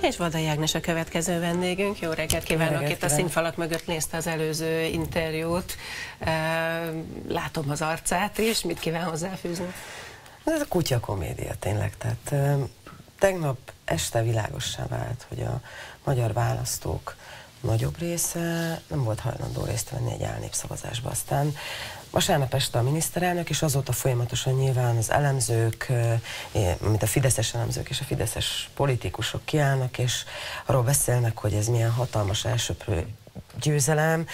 És Vadai Ágnes a következő vendégünk. Jó reggelt kívánok! Reggelt, Itt a színfalak mögött nézte az előző interjút. Látom az arcát is. Mit kíván hozzáfűzni? Ez a kutya komédia tényleg. Tehát tegnap este világossá vált, hogy a magyar választók nagyobb része nem volt hajlandó részt venni egy elnépszavazásba. Aztán Vasárnap este a miniszterelnök, és azóta folyamatosan nyilván az elemzők, mint a fideszes elemzők és a fideszes politikusok kiállnak, és arról beszélnek, hogy ez milyen hatalmas elsőprő győzelem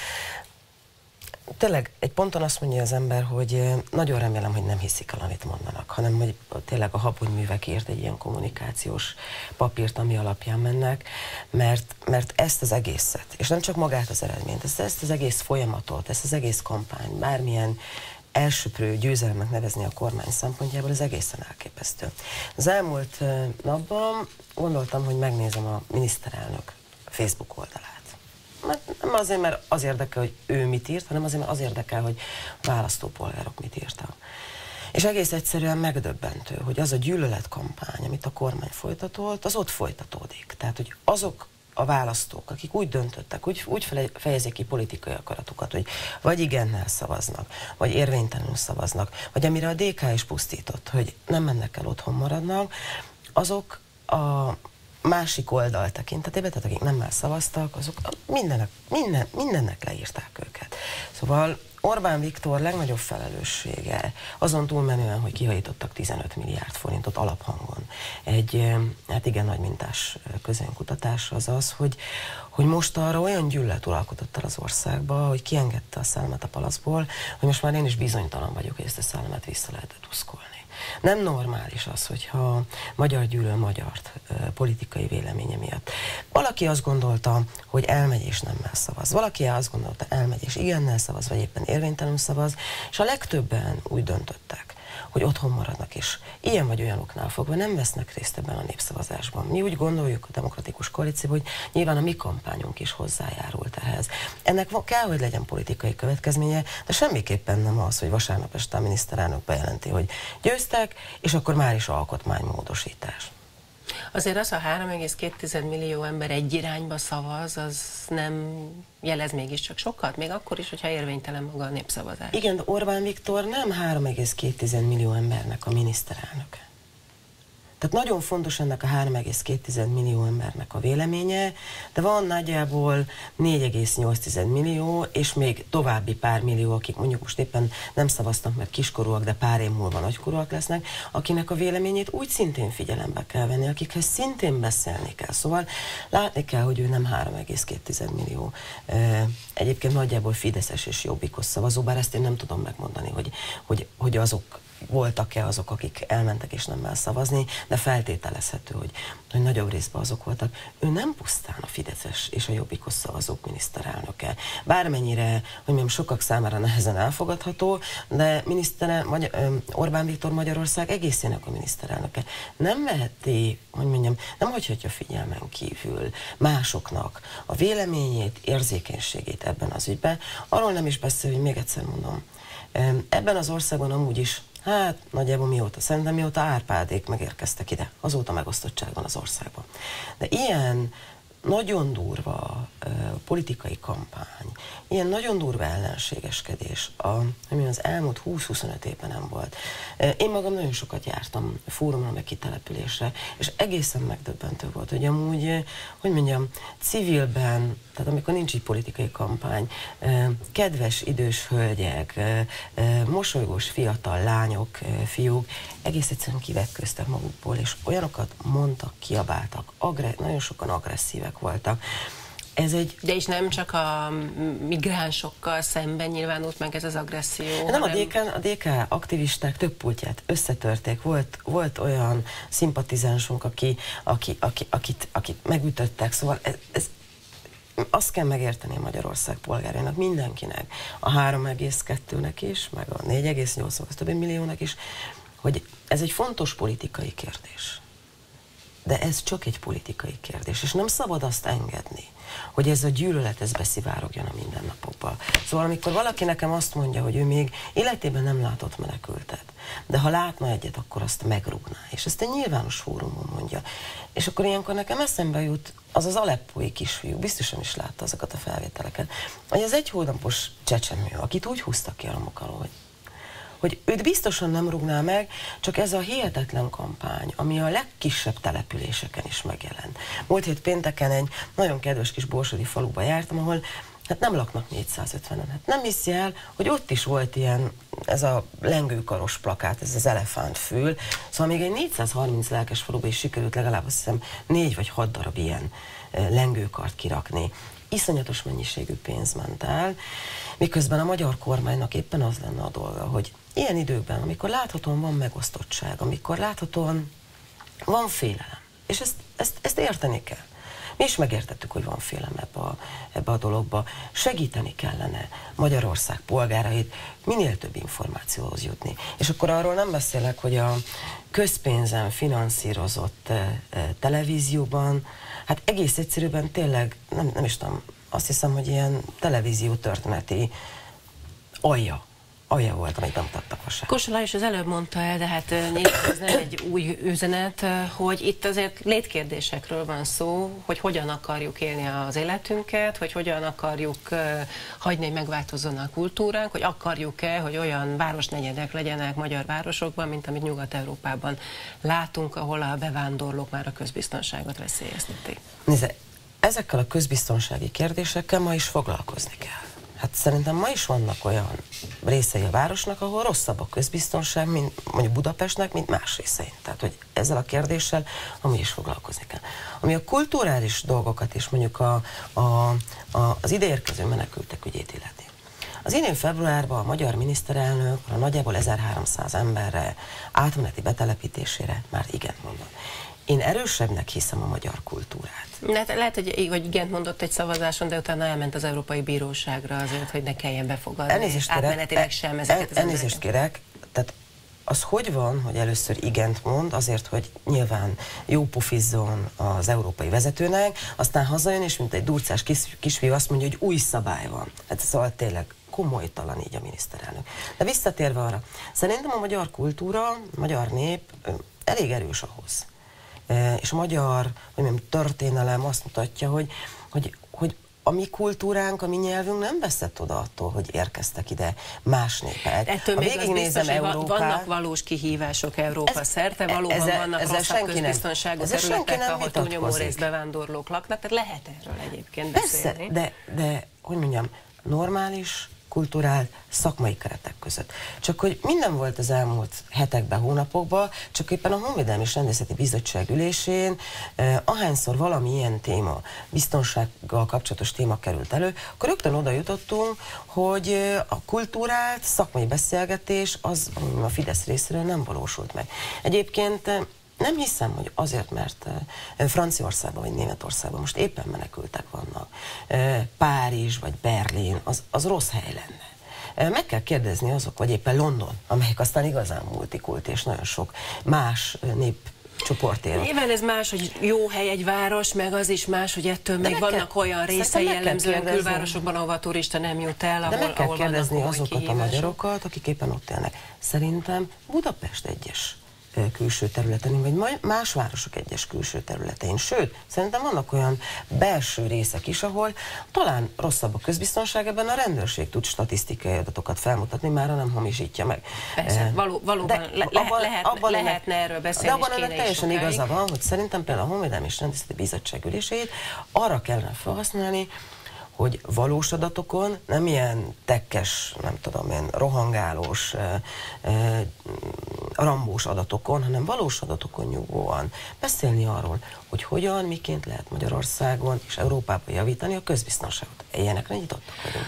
tényleg egy ponton azt mondja az ember, hogy nagyon remélem, hogy nem hiszik el, amit mondanak, hanem hogy tényleg a habonyművek írt egy ilyen kommunikációs papírt, ami alapján mennek, mert, mert ezt az egészet, és nem csak magát az eredményt, ezt, ezt az egész folyamatot, ezt az egész kampány, bármilyen elsőprő győzelmek nevezni a kormány szempontjából, ez egészen elképesztő. Az elmúlt napban gondoltam, hogy megnézem a miniszterelnök Facebook oldalát mert nem azért, mert az érdekel, hogy ő mit írt, hanem azért, mert az érdekel, hogy választópolgárok mit írtak. És egész egyszerűen megdöbbentő, hogy az a gyűlöletkampány, amit a kormány folytatott, az ott folytatódik. Tehát, hogy azok a választók, akik úgy döntöttek, úgy, úgy fejezik ki politikai akaratukat, hogy vagy igennel szavaznak, vagy érvénytelenül szavaznak, vagy amire a DK is pusztított, hogy nem mennek el, otthon maradnak, azok a másik oldal tekintetében, tehát akik nem már szavaztak, azok mindenek, minden, mindennek leírták őket. Szóval Orbán Viktor legnagyobb felelőssége, azon túlmenően, hogy kihajítottak 15 milliárd forintot alaphangon, egy hát igen nagy mintás közönkutatás az az, hogy, hogy most arra olyan gyűlölet uralkodott el az országba, hogy kiengedte a szellemet a palaszból, hogy most már én is bizonytalan vagyok, hogy ezt a szellemet vissza lehet tuszkolni. Nem normális az, hogyha magyar gyűlöl magyart politikai véleménye miatt. Valaki azt gondolta, hogy elmegy és nem szavaz. Valaki azt gondolta, elmegy és igennel szavaz, vagy éppen érvénytelenül szavaz, és a legtöbben úgy döntöttek, hogy otthon maradnak, és ilyen vagy olyanoknál fogva nem vesznek részt ebben a népszavazásban. Mi úgy gondoljuk a demokratikus koalíció, hogy nyilván a mi kampányunk is hozzájárult ehhez. Ennek kell, hogy legyen politikai következménye, de semmiképpen nem az, hogy vasárnap este a miniszterelnök bejelenti, hogy győztek, és akkor már is alkotmánymódosítás. Azért az, a 3,2 millió ember egy irányba szavaz, az nem jelez mégiscsak sokat, még akkor is, hogyha érvénytelen maga a népszavazás. Igen, Orbán Viktor nem 3,2 millió embernek a miniszterelnöke. Tehát nagyon fontos ennek a 3,2 millió embernek a véleménye, de van nagyjából 4,8 millió, és még további pár millió, akik mondjuk most éppen nem szavaznak, mert kiskorúak, de pár év múlva nagykorúak lesznek, akinek a véleményét úgy szintén figyelembe kell venni, akikhez szintén beszélni kell. Szóval látni kell, hogy ő nem 3,2 millió. Egyébként nagyjából Fideszes és Jobbikos szavazó, bár ezt én nem tudom megmondani, hogy, hogy, hogy azok voltak-e azok, akik elmentek és nem el szavazni, de feltételezhető, hogy, hogy nagyobb részben azok voltak. Ő nem pusztán a Fideszes és a Jobbikos szavazók miniszterelnöke. Bármennyire, hogy mondjam, sokak számára nehezen elfogadható, de minisztere, Magyar, Orbán Viktor Magyarország egészének a miniszterelnöke. Nem veheti, hogy mondjam, nem hagyhatja figyelmen kívül másoknak a véleményét, érzékenységét ebben az ügyben. Arról nem is beszél, hogy még egyszer mondom, ebben az országban amúgy is Hát nagyjából mióta, szerintem mióta Árpádék megérkeztek ide, azóta megosztottság van az országban. De ilyen nagyon durva politikai kampány, ilyen nagyon durva ellenségeskedés, a, ami az elmúlt 20-25 évben nem volt. Én magam nagyon sokat jártam fórumra, meg kitelepülésre, és egészen megdöbbentő volt, hogy amúgy, hogy mondjam, civilben, tehát amikor nincs egy politikai kampány, kedves idős hölgyek, mosolygós fiatal lányok, fiúk egész egyszerűen kivetköztek magukból, és olyanokat mondtak, kiabáltak, agre- nagyon sokan agresszívek emberek voltak. Ez egy... De is nem csak a migránsokkal szemben nyilvánult meg ez az agresszió. Nem, hanem... a, DK, a DK aktivisták több pultját összetörték. Volt, volt olyan szimpatizánsunk, aki, aki, aki, akit, akit megütöttek, szóval ez, ez azt kell megérteni Magyarország polgárjának, mindenkinek, a 3,2-nek is, meg a 4,8 többi milliónak is, hogy ez egy fontos politikai kérdés de ez csak egy politikai kérdés, és nem szabad azt engedni, hogy ez a gyűlölet ez beszivárogjon a mindennapokba. Szóval amikor valaki nekem azt mondja, hogy ő még életében nem látott menekültet, de ha látna egyet, akkor azt megrúgná. És ezt egy nyilvános fórumon mondja. És akkor ilyenkor nekem eszembe jut az az aleppói kisfiú, biztosan is látta azokat a felvételeket, hogy az egy hónapos csecsemő, akit úgy húztak ki a alól, hogy hogy őt biztosan nem rúgná meg, csak ez a hihetetlen kampány, ami a legkisebb településeken is megjelent. Múlt hét pénteken egy nagyon kedves kis borsodi faluba jártam, ahol hát nem laknak 450-en. Hát nem hiszi el, hogy ott is volt ilyen, ez a lengőkaros plakát, ez az elefántfül. Szóval még egy 430 lelkes faluba is sikerült legalább azt hiszem négy vagy hat darab ilyen lengőkart kirakni. Iszonyatos mennyiségű pénz ment el, miközben a magyar kormánynak éppen az lenne a dolga, hogy ilyen időkben, amikor láthatóan van megosztottság, amikor láthatóan van félelem, és ezt, ezt, ezt érteni kell. Mi is megértettük, hogy van félelem ebbe a, ebbe a dologba. Segíteni kellene Magyarország polgárait minél több információhoz jutni. És akkor arról nem beszélek, hogy a közpénzen finanszírozott e, e, televízióban, hát egész egyszerűen tényleg, nem, nem is tudom, azt hiszem, hogy ilyen televízió történeti alja alja volt, amit bemutattak vasárnap. Kósa Lajos az előbb mondta el, de hát ez nem egy új üzenet, hogy itt azért létkérdésekről van szó, hogy hogyan akarjuk élni az életünket, hogy hogyan akarjuk hagyni, hogy megváltozzon a kultúránk, hogy akarjuk-e, hogy olyan városnegyedek legyenek magyar városokban, mint amit Nyugat-Európában látunk, ahol a bevándorlók már a közbiztonságot veszélyeztetik. Nézze, ezekkel a közbiztonsági kérdésekkel ma is foglalkozni kell. Hát szerintem ma is vannak olyan részei a városnak, ahol rosszabb a közbiztonság, mint mondjuk Budapestnek, mint más részein. Tehát, hogy ezzel a kérdéssel ami is foglalkozni kell. Ami a kulturális dolgokat és mondjuk a, a, a, az ideérkező menekültek ügyét illeti. Az idén februárban a magyar miniszterelnök a nagyjából 1300 emberre átmeneti betelepítésére már igen mondott. Én erősebbnek hiszem a magyar kultúrát. Lehet, lehet hogy, hogy igent mondott egy szavazáson, de utána elment az Európai Bíróságra azért, hogy ne kelljen befogadni. Elnézést kérek, átmenetileg sem ezeket el, Elnézést kérek, tehát az hogy van, hogy először igent mond, azért, hogy nyilván jó pufizzon az európai vezetőnek, aztán hazajön, és mint egy durcás kis, kisfiú azt mondja, hogy új szabály van. Hát szóval tényleg komolytalan így a miniszterelnök. De visszatérve arra, szerintem a magyar kultúra, a magyar nép elég erős ahhoz, E, és a magyar hogy mondjam, történelem azt mutatja, hogy, hogy, hogy a mi kultúránk, a mi nyelvünk nem veszett oda attól, hogy érkeztek ide más népek. Ettől még az biztos, Európát, vannak valós kihívások Európa ez, szerte, valóban ezzel, vannak ezzel rosszabb közbiztonságú területek, ahol túlnyomó rész bevándorlók laknak, tehát lehet erről egyébként Persze, beszélni. de, de hogy mondjam, normális, kulturált, szakmai keretek között. Csak hogy minden volt az elmúlt hetekben, hónapokban, csak éppen a Honvédelmi és Rendészeti Bizottság ülésén, eh, ahányszor valami ilyen téma, biztonsággal kapcsolatos téma került elő, akkor rögtön oda jutottunk, hogy a kulturált, szakmai beszélgetés az a Fidesz részéről nem valósult meg. Egyébként nem hiszem, hogy azért, mert Franciaországban vagy Németországban most éppen menekültek vannak, Párizs vagy Berlin, az, az rossz hely lenne. Meg kell kérdezni azok, vagy éppen London, amelyik aztán igazán multikult, és nagyon sok más nép csoport él. Nyilván ez más, hogy jó hely egy város, meg az is más, hogy ettől De még vannak kell, olyan részei jellemzően külvárosokban, ahova a turista nem jut el, ahol, De meg kell ahol kérdezni azokat kihívások. a magyarokat, akik éppen ott élnek. Szerintem Budapest egyes külső területen, vagy más városok egyes külső területein. Sőt, szerintem vannak olyan belső részek is, ahol talán rosszabb a közbiztonság, ebben a rendőrség tud statisztikai adatokat felmutatni, már nem hamisítja meg. Persze, való, valóban de le, abban, lehet, abban lehetne erről beszélni. De abban ennek teljesen igaza van, hogy szerintem például a Honvédelmi és Rendészeti Bizottság ülését arra kellene felhasználni, hogy valós adatokon, nem ilyen tekkes, nem tudom, ilyen rohangálós, rambós adatokon, hanem valós adatokon nyugvóan beszélni arról, hogy hogyan, miként lehet Magyarországon és Európában javítani a közbiztonságot. Ilyenekre nyitottak vagyunk.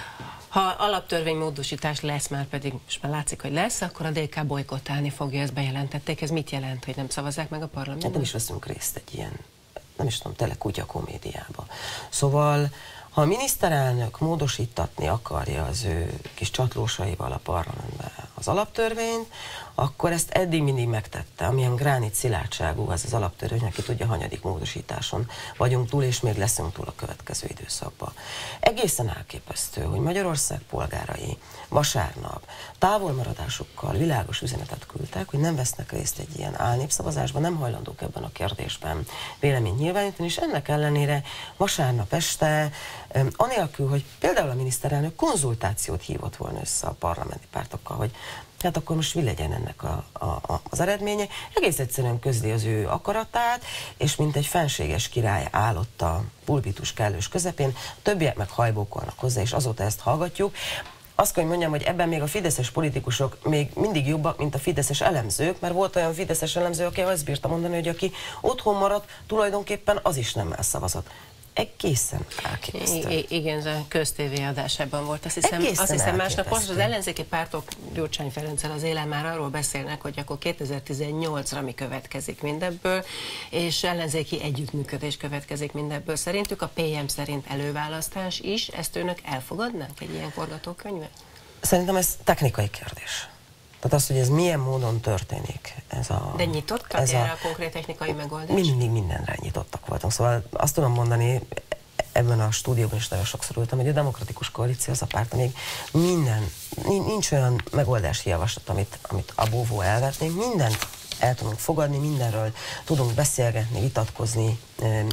Ha alaptörvénymódosítás lesz, már pedig most már látszik, hogy lesz, akkor a DK bolykottálni fogja, ezt bejelentették. Ez mit jelent, hogy nem szavazzák meg a parlamentben? Hát nem is veszünk részt egy ilyen, nem is tudom, tele kutya komédiába. Szóval ha a miniszterelnök módosítatni akarja az ő kis csatlósaival a parlamentben az alaptörvényt, akkor ezt eddig mindig megtette, amilyen gránit szilárdságú az az alaptörvény, aki tudja, hanyadik módosításon vagyunk túl, és még leszünk túl a következő időszakban. Egészen elképesztő, hogy Magyarország polgárai vasárnap távolmaradásukkal világos üzenetet küldtek, hogy nem vesznek részt egy ilyen álnépszavazásban, nem hajlandók ebben a kérdésben véleményt nyilvánítani, és ennek ellenére vasárnap este, anélkül, hogy például a miniszterelnök konzultációt hívott volna össze a parlamenti pártokkal, hogy hát akkor most mi legyen ennek a, a, a, az eredménye. Egész egyszerűen közli az ő akaratát, és mint egy fenséges király állott a pulpitus kellős közepén, többiek meg hajbókolnak hozzá, és azóta ezt hallgatjuk. Azt kell, hogy mondjam, hogy ebben még a fideszes politikusok még mindig jobbak, mint a fideszes elemzők, mert volt olyan fideszes elemző, aki azt bírta mondani, hogy aki otthon maradt, tulajdonképpen az is nem elszavazott egészen elképesztő. I- igen, a köztévé adásában volt. Azt hiszem, egészen azt hiszem másnap most az ellenzéki pártok Gyurcsány Ferenccel az élen már arról beszélnek, hogy akkor 2018-ra mi következik mindebből, és ellenzéki együttműködés következik mindebből. Szerintük a PM szerint előválasztás is, ezt önök elfogadnánk egy ilyen forgatókönyvet? Szerintem ez technikai kérdés. Tehát az, hogy ez milyen módon történik. Ez a, De nyitottak ez erre a, a konkrét technikai megoldás? Mindig mindenre nyitottak voltunk. Szóval azt tudom mondani, ebben a stúdióban is nagyon sokszor ültem, hogy a demokratikus koalíció az a párt, amíg minden, nincs olyan megoldási javaslat, amit, amit a búvó elvetnénk, mindent el tudunk fogadni, mindenről tudunk beszélgetni, vitatkozni,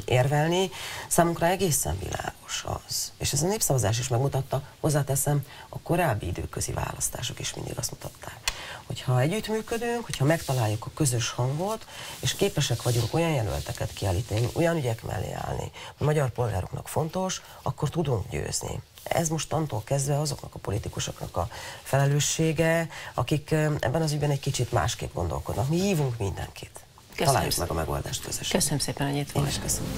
érvelni. Számunkra egészen világos az. És ez a népszavazás is megmutatta, hozzáteszem, a korábbi időközi választások is mindig azt mutatták, hogyha együttműködünk, hogyha megtaláljuk a közös hangot, és képesek vagyunk olyan jelölteket kiállítani, olyan ügyek mellé állni, a magyar polgároknak fontos, akkor tudunk győzni ez most antól kezdve azoknak a politikusoknak a felelőssége, akik ebben az ügyben egy kicsit másképp gondolkodnak. Mi hívunk mindenkit. Köszönöm Találjuk szépen. meg a megoldást közösen. Köszönöm szépen, hogy itt volt. Én is köszönöm.